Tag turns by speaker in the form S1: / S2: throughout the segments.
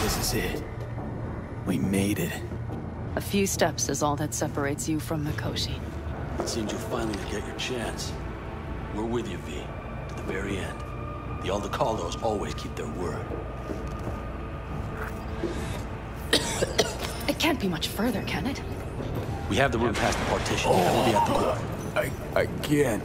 S1: That's it. We made it.
S2: A few steps is all that separates you from Mikoshi.
S3: It seems you'll finally get your chance. We're with you, V, to the very end. The Aldecaldos always keep their word.
S2: It can't be much further, can it?
S3: We have the room past the partition, and we'll be at the oh, door.
S1: I... I can't.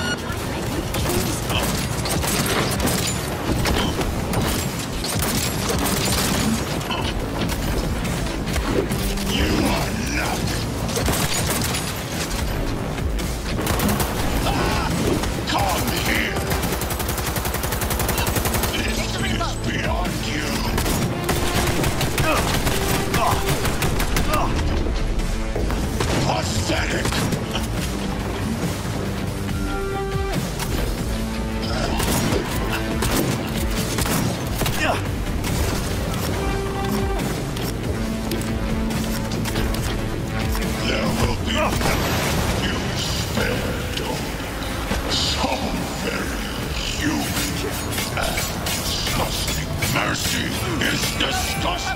S4: disgusting.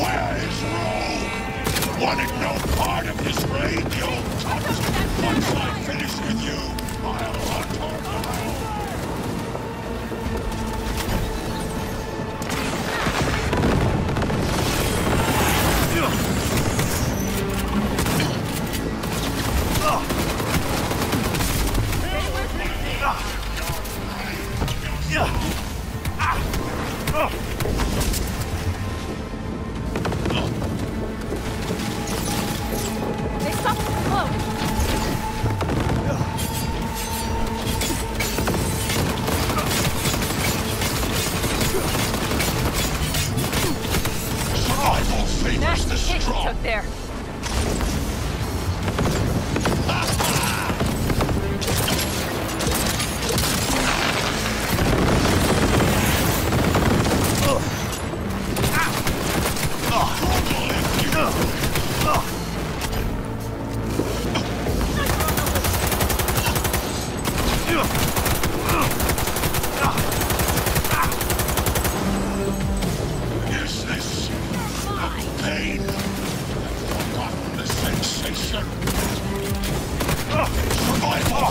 S4: Where is Rogue? Wanted no part of this raid, you touch. Once I finish with you,
S2: there.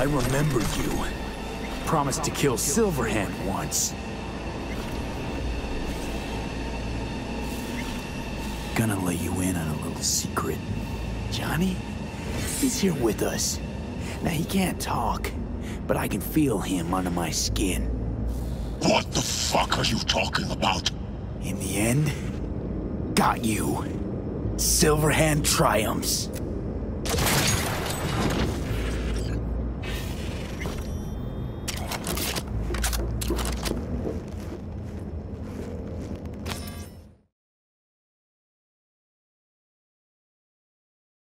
S1: I remember you. Promised to kill Silverhand once. Gonna let you in on a little secret. Johnny? He's here with us. Now, he can't talk, but I can feel him under my skin.
S4: What the fuck are you talking about?
S1: In the end, got you. Silverhand triumphs.